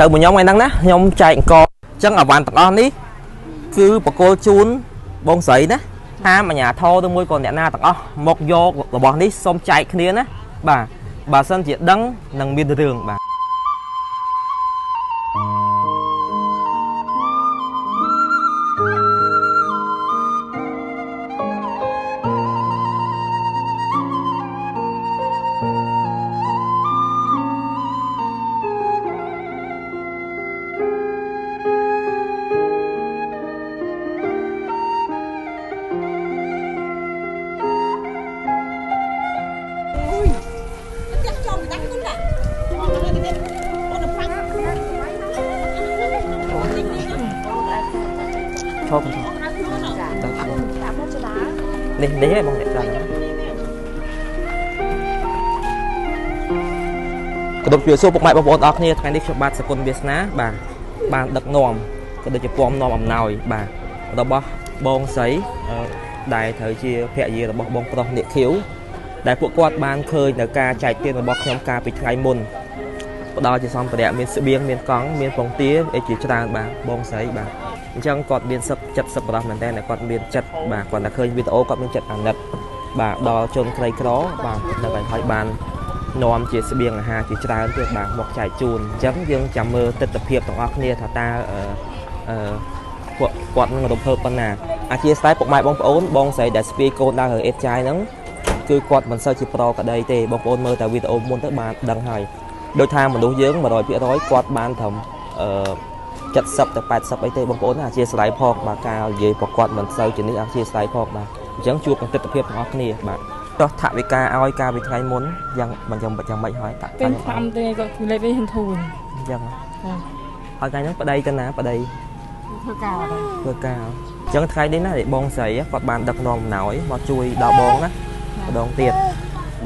ទៅមួយខ្ញុំថ្ងៃហ្នឹងណាខ្ញុំចែកអង្គអញ្ចឹងអាវ៉ាន់ទាំងអស់នេះគឺបកគលជូនបងស្រីណាតាមអាញាធរទៅមួយក៏អ្នកណាទាំងអស់មកយករបស់នេះសូមចែកគ្នាណាបាទបើសិនជាដឹងនឹងមានរឿងបាទ នេះនេះឯងបងអ្នកចាំក៏ដូចជាសួរពុកម៉ែបងប្អូនអរគ្នាថ្ងៃនេះខ្ញុំបាទសគុណវាសនាបាទបានដឹកនាំក៏ដូចជាពំនាំអំណោយបាទរបស់បងស្រីអឺដែលត្រូវជាភរិយារបស់បងប្រុសអ្នកខៀវដែលពួកគាត់បានឃើញនៅការចែកទានរបស់ខ្ញុំកាលពីថ្ងៃមុនផ្ដល់ជាសម្ភារៈមានស្បៀងមានកង់មានពងទាអីជាច្រើនបាទបងស្រីបាទ អញ្ចឹងគាត់មានសឹកចិត្តសប្បុរសមែនតើគាត់មានចិត្តបាទគាត់តែឃើញវីដេអូគាត់មានចិត្តអាណិតបាទដល់ជនក្រីក្របាទនៅតែឲ្យបាននាំជាស្បៀងអាហារជាច្រើនទៀតបាទមកចែកជូនអញ្ចឹងយើងចាំមើលទស្សនវិជ្ជាទាំងអស់គ្នាថាតើអឺអឺពួកគាត់នឹងរំភើបប៉ុណ្ណាអធិស្ឋានពុកម៉ែបងប្អូនបងស្រីដែលស្ពាយកូនដើររើអេតចាយហ្នឹងគឺគាត់មិនសូវជាប្រក្តីទេបងប្អូនមើលតែវីដេអូមុនទៅបានដឹងហើយដោយថាមនុស្សយើង100%គាត់បានត្រឹមអឺ 70ទៅ80អីទេបងប្អូនអាជាស្ដាយផងបាទការនិយាយប្រគាត់មិនសូវជានេះអាជាស្ដាយផងបាទអញ្ចឹងជួបនឹងទស្សនវិជ្ជាទាំងអស់គ្នាបាទចោះថវិកាឲ្យការពីថ្ងៃមុនយ៉ាងមិនយ៉ាងយ៉ាងម៉េចហើយតាក់ពេលផ្អំទេក៏លេបវិញហឹងធូនអញ្ចឹងចាហើយថ្ងៃហ្នឹងប្តីទៅណាប្តីធ្វើការអត់ធ្វើការអញ្ចឹងថ្ងៃនេះណាបងស្រីគាត់បានដឹកនាំអំណោយមកជួយដល់បងណាម្ដងទៀត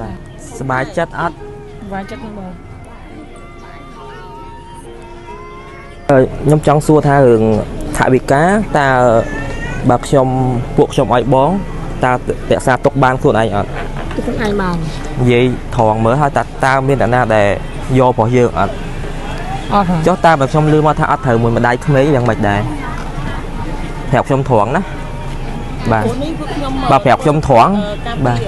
បាទសប្បាយចិត្តអត់វាយចិត្តនឹងបង ខ្ញុំចង់សួរថារឿងថវិកាតើបើខ្ញុំពួកខ្ញុំឲ្យបងតើរក្សាទុកបានខ្លួនឯងអត់ទៅខ្លួនឯងបាននិយាយត្រង់មើលហើយតើតើមានអ្នកណាដែលយករបស់យើងអត់អត់ហ៎ចុះតើបើខ្ញុំលឺមកថាអត់ត្រូវមួយម្ដាយក្មេងយ៉ាងម៉េចដែរប្រាប់ខ្ញុំត្រង់ណាបាទអូននេះពួកខ្ញុំបាទប្រាប់ខ្ញុំត្រង់បាបាទទ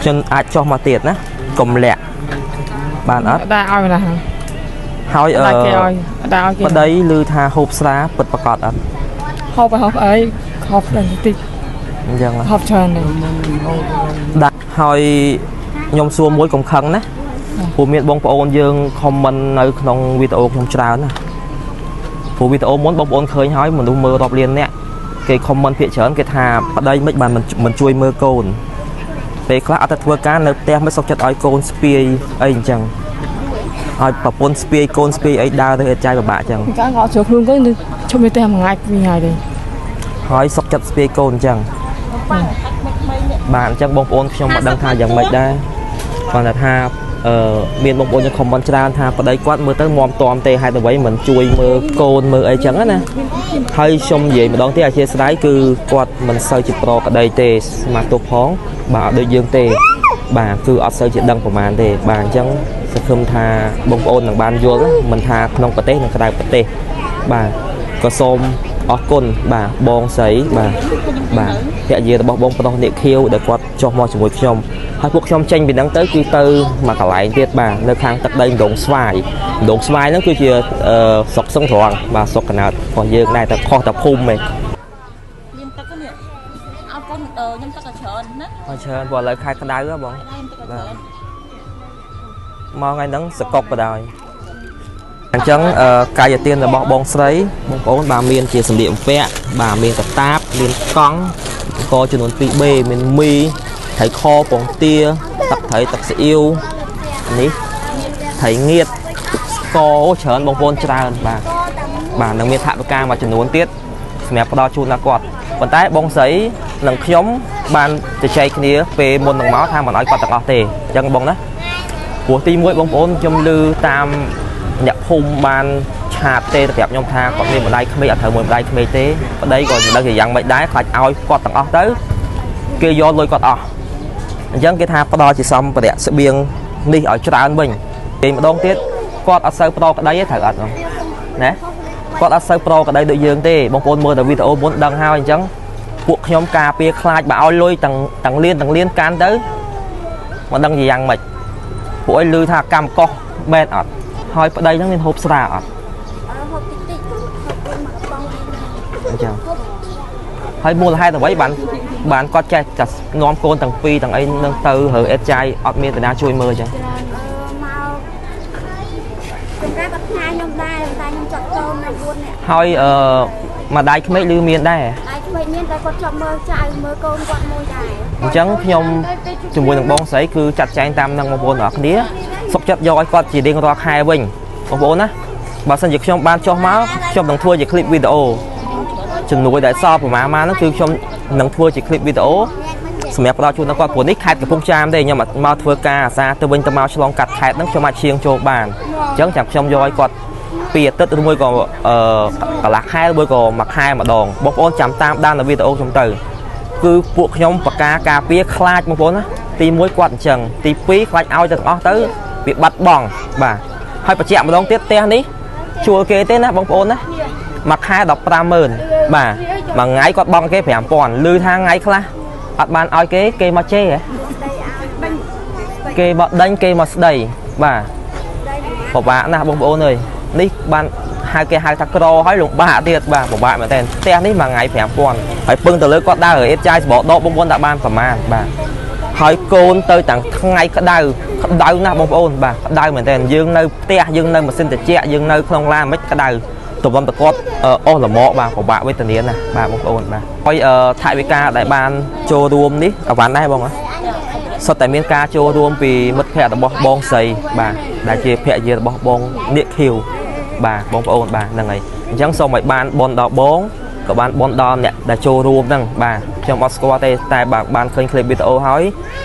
ខ្ញុំអាចចុះមកទៀតណាកុំលាក់បានអត់អត់ដែរឲ្យម្ល៉េះ ហ្នឹងហើយអអឺត់ដែរគេឲ្យអត់ដែរឲ្យគេប្តីឮថាហូបស្រាពិតប្រកបអត់ហូបទៅហូបអីហូបដល់តិចអញ្ចឹងណាហូបច្រើនដែរដាក់ហើយខ្ញុំសួរមួយកុំខឹងណាព្រោះមានបងប្អូនយើងខមមិននៅក្នុងវីដេអូខ្ញុំច្រើនណាព្រោះវីដេអូមុនបងប្អូនឃើញហើយមនុស្សមើលរាប់លានអ្នកគេខមមិនភាកច្រើនគេថាប្តីមិនបានមិនមិនជួយមើលកូនពេលខ្លះអត់ទៅធ្វើការនៅផ្ទះមិនសុខចិត្តឲ្យកូនស្ពាយអីអញ្ចឹង ឲ្យប្រពន្ធស្ពាយកូនស្ពាយអីដើរទៅអេតចាយពិបាកអញ្ចឹងកាលគាត់ជួយខ្លួនគាត់ឈប់ទៅផ្ទះមួយថ្ងៃពីរថ្ងៃទេហើយសុខចិត្តស្ពាយកូនអញ្ចឹងបាទអញ្ចឹងបងប្អូនខ្ញុំមិនដឹងថាយ៉ាងម៉េចដែរគាត់ថាអឺមានបងប្អូនយើងខមមិនច្រើនថាប្តីគាត់មើលទៅមមតមទេហេតុអ្វីមិនជួយមើលកូនមើលអីចឹងណាហើយខ្ញុំនិយាយម្ដងទៀតអធិស្ឋានគឺគាត់មិនសូវជាប្រក្តីទេស្មាទុកផងបាទអត់ដូចយើងទេបាទគឺអត់សូវជាដឹងប្រហែលទេបាទអញ្ចឹង សង្ឃឹមថាបងប្អូននឹងបានយល់មិនថាក្នុងប្រទេសនិងក្រៅប្រទេសបាទក៏សូមអរគុណបាទបងស្រីបាទបាទភរិយារបស់បងប្រុសអ្នកខៀវដែលគាត់ចុះមកជាមួយខ្ញុំហើយពួកខ្ញុំចេញពីហ្នឹងទៅគឺទៅមកកន្លែងទៀតបាទនៅខាងទឹកដីម្ដងស្វាយម្ដងស្វាយហ្នឹងគឺជាអឺស្រុកសឹងត្រង់បាទស្រុកកណើតរបស់យើងដែរតែខុសតែភូមិឯងញ៉ាំទឹកនេះអត់កូនអឺញ៉ាំទឹកឲ្យច្រើនណាអរច្រើនព្រោះឥឡូវខែក្តៅហ៎បងញ៉ាំទឹកឲ្យច្រើន មកថ្ងៃហ្នឹងសកុកបដ ாய் អញ្ចឹងអឺកាយទានរបស់បងស្រីបងប្អូនបាទមានជាសម្លៀកបំពាក់បាទមានកតាបមានកង់កចំនួន 2B មានមីត្រីខពងទាទឹកត្រីទឹកស៊ីអ៊ីវនេះត្រីងៀតស្ករអូច្រើនបងប្អូនច្រើនបាទបាទនឹងមានថវិកាមួយចំនួនទៀតសម្រាប់ផ្ដល់ជូនដល់គាត់ប៉ុន្តែបងស្រីនិងខ្ញុំបានជជែកគ្នាពេលមុននឹងមកថាមិនឲ្យគាត់ទាំងអស់ទេអញ្ចឹងបងណា ព្រោះទីមួយបងប្អូនខ្ញុំឮតាមអ្នកភូមិបានឆាតទេទៅប្រាប់ខ្ញុំថាគាត់មានម្ដាយក្មេកអត់ត្រូវមួយម្ដាយក្មេកទេប្តីក៏មិនដឹងជាយ៉ាងម៉េចដែរខ្លាចឲ្យគាត់ទាំងអស់ទៅគេយកលុយគាត់អស់អញ្ចឹងគេថាផ្ដល់ជាសម្ភារៈស្បៀងនេះឲ្យច្រើនវិញពេលម្ដងទៀតគាត់អត់សូវផ្ដល់ក្តីទេត្រូវអត់ហ្នឹងណាគាត់អត់សូវប្រូក្តីដូចយើងទេបងប្អូនមើលតែវីដេអូមុនដឹងហើយអញ្ចឹងពួកខ្ញុំការពារខ្លាចបើឲ្យលុយទាំងទាំងលៀនទាំងលៀនកាន់ទៅមិនដឹងជាយ៉ាងម៉េច ពួកឲ្យលឺថាកម្មកោះមែនអត់ហើយប្តីហ្នឹងមានហូបស្រាអត់អឺហូបតិចតិចហូបមួយមកបងវិញអញ្ចឹងហើយមូលហេតុអ្វីបានបានគាត់ចេះតែនាំកូនទាំងពីរទាំងអីនឹងទៅរើអេតចាយអត់មានតាណាជួយមើលអញ្ចឹងអឺមកសម្រាប់អត់ថ្ងៃខ្ញុំដែរតែខ្ញុំចត់ចូលនៅ4នាក់ហើយអឺម្ដាយក្មេកឬមានដែរ តែក្មេងមានតែគាត់ជាប់មើលចៅមើលកូនគាត់មួយដែរ អញ្ចឹងខ្ញុំជាមួយនឹងបងស្រីគឺចាត់ចែងតាមនឹងបងប្អូនទាំងអស់គ្នាសុខចិត្តយកឲ្យគាត់ជារៀងរាល់ខែវិញបងប្អូនណាបើសិនជាខ្ញុំបានចុះមកខ្ញុំនឹងធ្វើជាคลิปវីដេអូជំនួយដែលសល់ប្រហែលមកហ្នឹងគឺខ្ញុំនឹងធ្វើជាคลิปវីដេអូសម្រាប់ផ្ដល់ជូនដល់គាត់ព្រោះនេះខេត្តកំពង់ចាមទេខ្ញុំអត់មកធ្វើការអាសាទៅវិញទៅមកឆ្លងកាត់ខេត្តហ្នឹងខ្ញុំអាចឈៀងចូលបានអញ្ចឹងចាំខ្ញុំយកឲ្យគាត់ ពីអាទិត្យឬមួយក៏អឺកន្លះខែឬមួយក៏មួយខែម្ដងបងប្អូនចាំតាមដាននៅវីដេអូខ្ញុំទៅគឺពួកខ្ញុំបកាការពារខ្លាចបងប្អូនណាទី1គាត់អញ្ចឹងទី2ខ្លាចឲ្យទាំងអស់ទៅវាបាត់បង់បាទហើយបញ្ជាក់ម្ដងទៀតផ្ទះនេះជួលគេទេណាបងប្អូនណាមួយខែ150,000បាទមួយថ្ងៃគាត់បង់គេ5000លឺថាថ្ងៃខ្លះអត់បានឲ្យគេគេមកជេរហ៎ស្ដីឲ្យបាញ់គេមកដេញគេមកស្ដីបាទស្ដីពីណាពិបាកណាស់បងប្អូនអើយ នេះបានហៅគេហៅថាក្រហើយលំបាកទៀតបាទពិបាកមែនតើផ្ទះនេះមួយថ្ងៃ5000ហើយពឹងទៅលើគាត់ដើរអេតចាយសបោដកបងប្អូនថាបានប្រមាណបាទហើយកូនទៅទាំងថ្ងៃក្តៅក្តៅណាស់បងប្អូនបាទក្តៅមែនតើយើងនៅផ្ទះយើងនៅម៉ាស៊ីនត្រជាក់យើងនៅក្នុងឡានមិនក្តៅទៅវំតគាត់អអស់លមកបាទពិបាកវេទនាណាស់បាទបងប្អូនបាទហើយអឺថវិកាដែលបានចូលរួមនេះអវ៉ាន់ដែរបងហ៎សុទ្ធតែមានការចូលរួមពីមិត្តភ័ក្តិរបស់បងស្រីបាទដែលជាភរិយារបស់បងនាគខៀវ បាទបងប្អូនបាទហ្នឹងហើយអញ្ចឹងសូមឲ្យបានបនដល់បងក៏បានបនដល់អ្នកដែលចូលរួមហ្នឹងបាទខ្ញុំអត់ស្គាល់ទេតែបាទបានឃើញឃ្លីបវីដេអូហើយ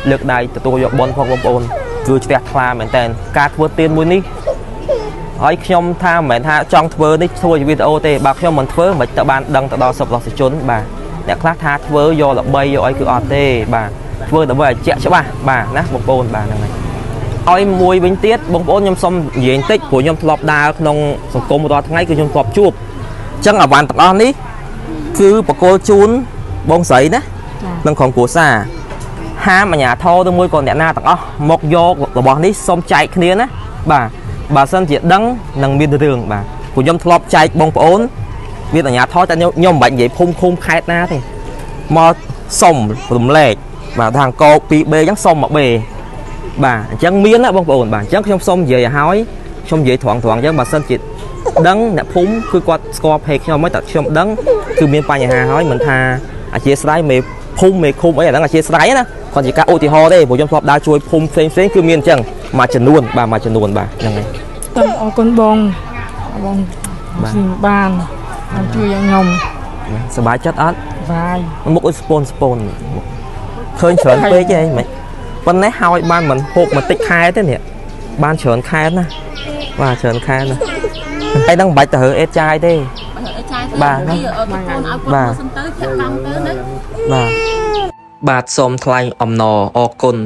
លើកដៃទទួលយកបនផងបងប្អូនគឺជ្រះថ្លាមែនតើការធ្វើទៀនមួយនេះហើយខ្ញុំថាមិនមែនថាចង់ធ្វើនេះធ្វើជាវីដេអូទេបាទខ្ញុំមិនធ្វើមិនទៅបានដឹងទៅដល់សុខរបស់ជនបាទអ្នកខ្លះថាធ្វើយកល្បីយកអីគឺអត់ទេបាទធ្វើដើម្បីឲ្យជាក់ច្បាស់បាទណាបងប្អូនបាទហ្នឹងហើយ ឲ្យមួយវិញទៀតបងប្អូនខ្ញុំសុំនិយាយបន្តិចព្រោះខ្ញុំធ្លាប់ដើរក្នុងសង្គមរាល់ថ្ងៃគឺខ្ញុំធ្លាប់ជួបអញ្ចឹងអាវ៉ាន់ទាំងអស់នេះគឺបកគលជូនបងស្រីណាក្នុងក្រុមគ្រួសារហាមអាជ្ញាធរឬមួយក៏អ្នកណាទាំងអស់មកយករបស់នេះសុំចែកគ្នាណាបាទបើសិនជាដឹងនឹងមានរឿងបាទព្រោះខ្ញុំធ្លាប់ចែកបងប្អូនមានអាជ្ញាធរតែខ្ញុំខ្ញុំមិនបាច់និយាយភូមិឃុំខេត្តណាទេមកសុំរំលែកបាទថាអង្គ 2B អញ្ចឹងសុំមក B បាទអញ្ចឹងមានណាបងប្អូនបាទអញ្ចឹងខ្ញុំសុំនិយាយឲ្យហើយខ្ញុំនិយាយត្រង់ត្រង់អញ្ចឹងបើសិនជាដឹងអ្នកភូមិគឺគាត់ស្គាល់ភេកខ្ញុំហើយតែខ្ញុំដឹងគឺមានបញ្ហាហើយមិនថាអធិស្ឋានមេភូមិមេឃុំអីអាហ្នឹងអធិស្ឋានណាគាត់ជាការឧទាហរណ៍ទេព្រោះខ្ញុំធ្លាប់ដើរជួយភូមិផ្សេងផ្សេងៗគឺមានអញ្ចឹងមួយចំនួនបាទមួយចំនួនបាទហ្នឹងហើយសូមអរគុណបងបងបាទស៊ីបានបានជួយឲ្យខ្ញុំសប្បាយចិត្តអត់បាយមុខអ៊ុយស្ពូនស្ពូនឃើញច្រើនពេកទេមិន ប៉ុន្តែហើយបានមិនហូបមកតិចខែទេនេះបានច្រើនខែណាបាទច្រើនខែណាហើយនឹងមិនបាច់ទៅរើអេតចាយទេអីចាយទៅបាទពីអត់កូនឲ្យគាត់បាទមើលសិនទៅធាក់កង់ទៅណាបាទបាទសូមថ្លែងអំណរអរគុណ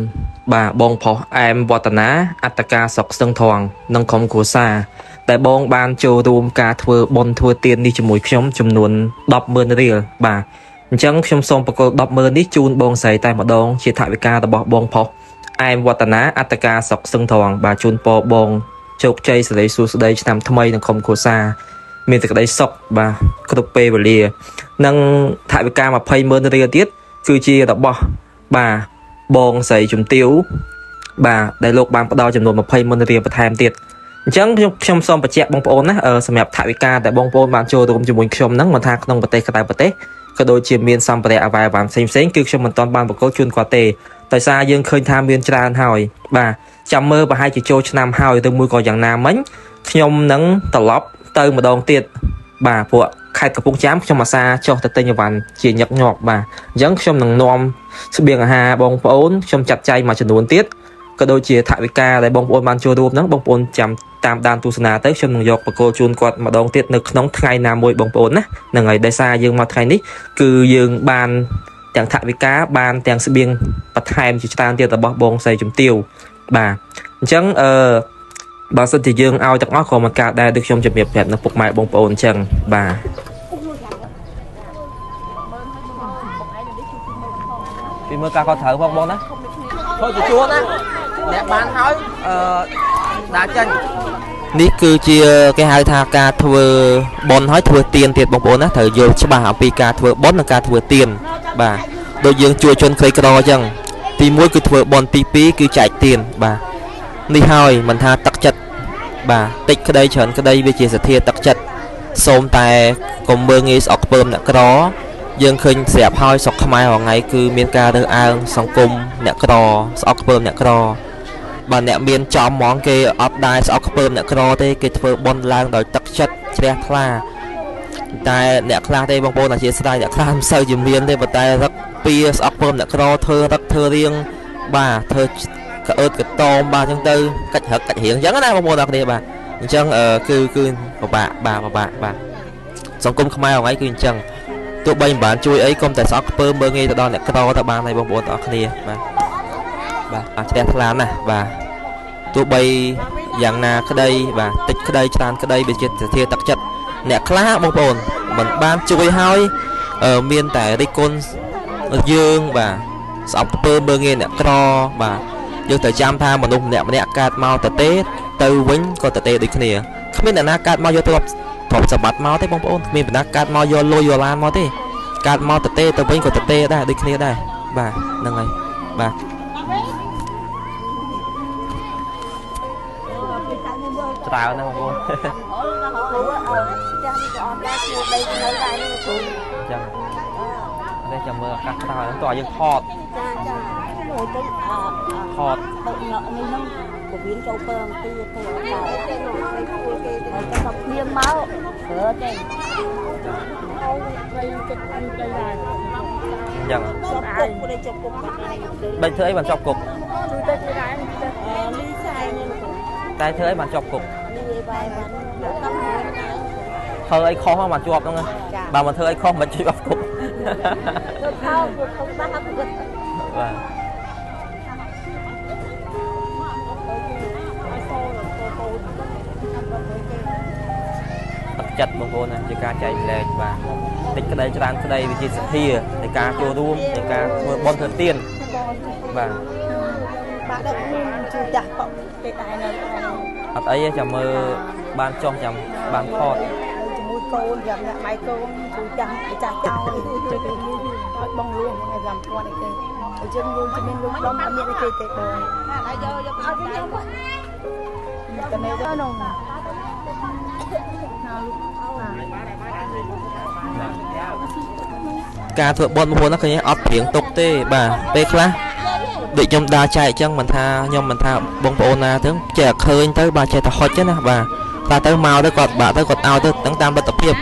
បាទបងប្រុសអែមវឌ្ឍនាអត្តការសុកស្ទឹងធងនិងក្រុមគ្រួសារតែបងបានចូលរួមការធ្វើបុណ្យធ្វើទាននេះជាមួយខ្ញុំចំនួន100000រៀលបាទ អញ្ចឹងខ្ញុំសូមបកគល100000នេះជូនបងស្រីតែម្ដង ជាថវិការបស់បងប្រុសអែមវឌ្ឍនាអត្តការសុកស្ទឹងធងបាទជូនពរបងជោគជ័យសិរីសួស្តីឆ្នាំថ្មីនិងក្រុមគ្រួសារមានតែក្តីសុខបាទគ្រប់ពេលវេលា និងថវិកា200,000រៀលទៀតគឺជារបស់បាទបងស្រីជំទាវបាទដែលលោកបានផ្ដល់ចំនួន200,000រៀលបន្ថែមទៀតអញ្ចឹងខ្ញុំខ្ញុំសូមបញ្ជាក់បងប្អូនណាអឺសម្រាប់ថវិកាដែលបងប្អូនបានចូលរួមជាមួយខ្ញុំហ្នឹងមិនថាក្នុងប្រទេសក្រៅប្រទេស ក៏ដូចជាមានសម្ភារៈអវ៉ាយអវ៉ាន់ផ្សេងផ្សេងៗគឺខ្ញុំមិនទាន់បានបកគលជូនគាត់ទេដោយសារយើងឃើញថាមានច្រើនហើយបាទចាំមើលប្រហែលជាចូលឆ្នាំហើយឬមួយក៏យ៉ាងណាមិញខ្ញុំនឹងត្រឡប់ទៅម្ដងទៀតបាទពួកខេត្តកំពង់ចាមខ្ញុំអាសាចុះទៅទិញអីវ៉ាន់ជាញឹកញាប់បាទអញ្ចឹងខ្ញុំនឹងនាំស្បៀងអាហារបងប្អូនខ្ញុំចាត់ចែងមួយចំនួនទៀត ក៏ដូចជាថវិកាដែលបងប្អូនបានចូលរួមហ្នឹងបងប្អូនចាំតាមដានទស្សនាទៅខ្ញុំនឹងយកបកគោជូនគាត់ម្ដងទៀតនៅក្នុងថ្ងៃណាមួយបងប្អូនណាហ្នឹងហើយដោយសារយើងមកថ្ងៃនេះគឺយើងបានទាំងថវិកាបានទាំងស្បៀងបន្ថែមជាច្រើនទៀតរបស់បងស្រីជំទាវបាទអញ្ចឹងអឺបើសិនជាយើងឲ្យទាំងអស់ក៏មិនកើតដែរដូចខ្ញុំជំរាបប្រាប់នៅពុកម៉ែបងប្អូនអញ្ចឹងបាទពីមើលការគាត់ត្រូវផងបងណាចូលជាជួនណា អ្នកបានហើយអឺដាក់ចេញនេះគឺជាគេហៅថាការធ្វើប៉ុនហើយធ្វើទៀនទៀតបងប្អូនណាត្រូវយល់ច្បាស់អំពីការធ្វើប៉ុននិងការធ្វើទៀនបាទដូចយើងជួយជនក្រីក្រអញ្ចឹងទី1គឺធ្វើប៉ុនទី2គឺចែកទៀនបាទនេះហើយមិនថាទឹកចិត្តបាទតិចក្តីច្រើនក្តីវាជាសទ្ធាទឹកចិត្តសូមតែកុំមើងងាយស្អកខ្ពើមអ្នកក្រយើងឃើញស្រាប់ហើយស្រុកខ្មែររងថ្ងៃគឺមានការរើសអើងសង្គមអ្នកក្រស្អកខ្ពើមអ្នកក្រ បើអ្នកមានចំហ្មងគេអត់ដែរស្អកខ្ពើមអ្នកក្រទេគេធ្វើបន់ឡើងដោយទឹកចិត្តជ្រះថ្លាតែអ្នកខ្លះទេបងប្អូនអធិស្ឋានអ្នកខ្លះមិនសូវជាមានទេប៉ុន្តែរឹកពៀស្អកខ្ពើមអ្នកក្រធ្វើរឹកធ្វើរៀងបាទធ្វើកអើតកតមបាទអញ្ចឹងទៅកាច់រឹកកាច់រៀងអញ្ចឹងណាបងប្អូនអរគ្នាបាទអញ្ចឹងអឺគឺគឺពិបាកបាទពិបាកបាទសង្គមខ្មែររងថ្ងៃគឺអញ្ចឹងទោះបីមិនបានជួយអីកុំតែស្អប់ខ្ពើមើងងាយទៅដល់អ្នកក្រទៅបានហើយបងប្អូនទាំងអស់គ្នាបាទ បាទអាចជ្រះថ្លាណាស់បាទទោះបីយ៉ាងណាក្តី បាទតិចក្តីច្រើនក្តីវាជាសទ្ធាទឹកចិត្តអ្នកខ្លះបងប្អូនមិនបានជួយហើយអឺមានតែរិះគន់យើងបាទស្អប់ខ្ពើមើងងាយអ្នកក្របាទយើងត្រូវចាំថាមនុស្សម្នាក់ម្នាក់កើតមកទៅទេទៅវិញក៏ទៅទេដូចគ្នាគ្មានអ្នកណាកើតមកយកទ្រព្យទ្រព្យសម្បត្តិមកទេបងប្អូនគ្មានបណ្ណាកើតមកយកលុយយកឡានមកទេកើតមកទៅទេទៅវិញក៏ទៅទេដែរដូចគ្នាដែរបាទហ្នឹងហើយបាទ ច្រើនណាស់បងប្អូនគ្រូអើចាស់នេះក៏អត់ដែរជួយដីទៅដែរនេះគ្រូចឹងនេះចាំមើលឱកាសក្រោយហ្នឹងតោះយើងថតចាចាមួយទៅអឺថតទៅញ៉ក់នេះហ្នឹងពវៀនចូលពើអំពីទៅអត់ដែរគេជួយគេទៅទៅសុំព្រៀងមកប្រើទេចឹងសុំគុកទៅចុកគុកបាត់ហើយបិចធ្វើអីបានជាប់គុកជួយទៅគេដែរអឺលីសាយនេះលោកតែធ្វើអីបានជាប់គុក នេះបាយបានដល់ហើយណាធ្វើអីខុសមកបានជាប់ហ្នឹងណាចាបើមិនធ្វើអីខុសមិនជាប់គុកទៅខោគុកគុកបាត់ហើយគុកបាទទឹកចិត្តបងប្អូនណាជាការចែករំលែកបាទតិចក្តីច្រើនក្តីវាជាសទ្ធានៃការចូលរួមនៃការធ្វើបុណ្យធ្វើទានបាទបាក់ដឹកជួយចាស់បកគេដែរនៅ អត់អីទេចាំមើលបានចុះចាំបានថតជាមួយកូនយ៉ាងអ្នកម៉ៃកូនជួយចាស់ចាស់ចោលជួយគេនេះឲ្យបងលួងឲ្យចាំគាត់ឯគេអញ្ចឹងយើងជំនាញលោកដំអត់មានគេទេបងហើយយកយកឲ្យខ្ញុំតែនៅទៅនោះការធ្វើបុណ្យបងប្អូនណាឃើញទេអត់ព្រៀងទុកទេបាទពេលខ្លះ ដូចខ្ញុំដើរចែកអញ្ចឹងមិនថាខ្ញុំមិនថាបងប្អូនណាទៅចេះតែឃើញទៅបាទចេះតែហុចទេណាបាទតែទៅមកទៅគាត់បាក់ទៅគាត់ឲ្យទៅទាំងតាមលទ្ធភាព